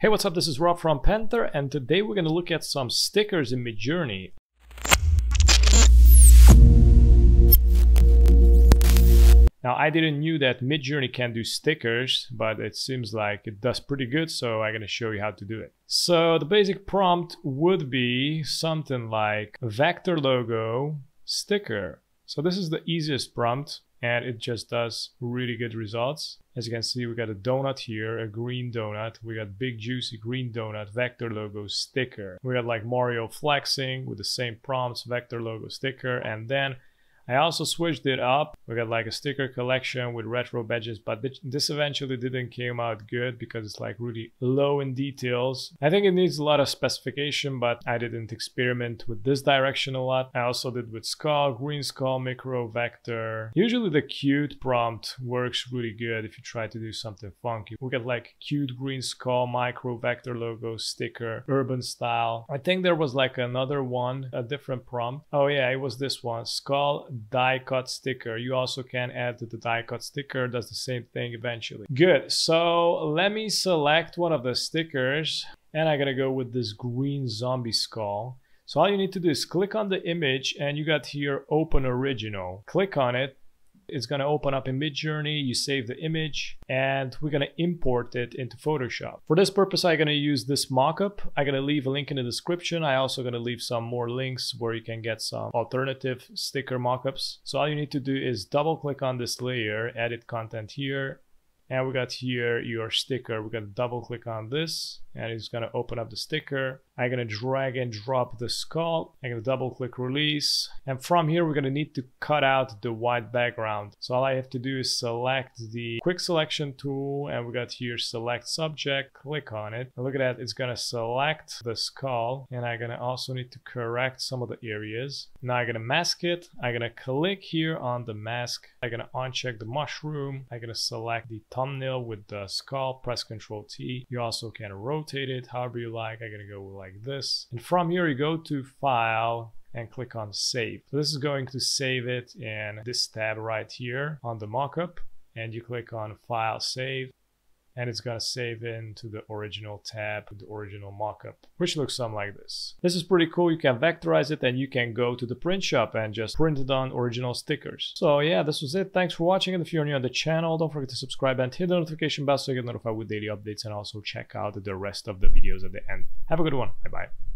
Hey, what's up? This is Rob from Panter, and today we're going to look at some stickers in Midjourney. Now, I didn't knew that Midjourney can do stickers, but it seems like it does pretty good, so I'm going to show you how to do it. So the basic prompt would be something like vector logo sticker. So this is the easiest prompt and it just does really good results. As you can see, we got a donut here, a green donut. We got big juicy green donut, vector logo sticker. We got like Mario flexing with the same prompts, vector logo sticker. And then I also switched it up. We got like a sticker collection with retro badges, but this eventually didn't came out good because it's like really low in details. I think it needs a lot of specification, but I didn't experiment with this direction a lot. I also did with skull, green skull, micro, vector. Usually the cute prompt works really good if you try to do something funky. We got like cute green skull, micro, vector logo, sticker, urban style. I think there was like another one, a different prompt. Oh yeah, it was this one, skull, die cut sticker. You also can add to the die cut sticker, does the same thing eventually. Good, so let me select one of the stickers and I'm gonna go with this green zombie skull. So all you need to do is click on the image and you got here open original. Click on it it's going to open up in Midjourney. You save the image and we're going to import it into Photoshop. For this purpose, I'm going to use this mockup. I'm going to leave a link in the description. I also going to leave some more links where you can get some alternative sticker mockups. So all you need to do is double click on this layer, edit content here, and we got here your sticker. We're gonna double click on this and it's gonna open up the sticker. I'm gonna drag and drop the skull. I'm gonna double click release. And from here, we're gonna need to cut out the white background. So all I have to do is select the quick selection tool and we got here select subject, click on it. And look at that, it's gonna select the skull and I'm gonna also need to correct some of the areas. Now I'm gonna mask it. I'm gonna click here on the mask. I'm gonna uncheck the mushroom. I'm gonna select the thumbnail with the skull, press Ctrl T. You also can rotate it however you like. I'm gonna go like like this. And from here you go to File and click on Save. So this is going to save it in this tab right here on the mockup. And you click on File Save and it's gonna save into the original tab, the original mockup, which looks something like this. This is pretty cool. You can vectorize it and you can go to the print shop and just print it on original stickers. So yeah, this was it. Thanks for watching. And if you're new on the channel, don't forget to subscribe and hit the notification bell so you get notified with daily updates and also check out the rest of the videos at the end. Have a good one. Bye bye.